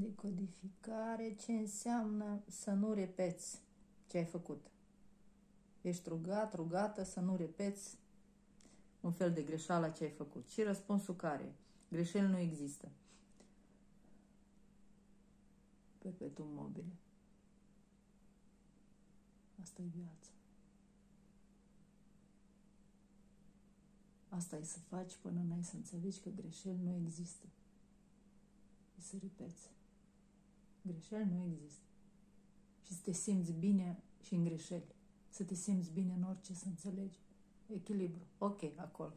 Decodificare, ce înseamnă să nu repeți ce ai făcut. Ești rugat, rugată să nu repeți un fel de greșeală ce ai făcut. Și răspunsul care? Greșeli nu există. Perpetuum mobile. Asta e viața. Asta e să faci până n-ai să înțelegi că greșeli nu există. E să repeți. Greșeli nu există. Și să te simți bine și în greșeli. Să te simți bine în orice să înțelegi. Echilibru. Ok, acolo.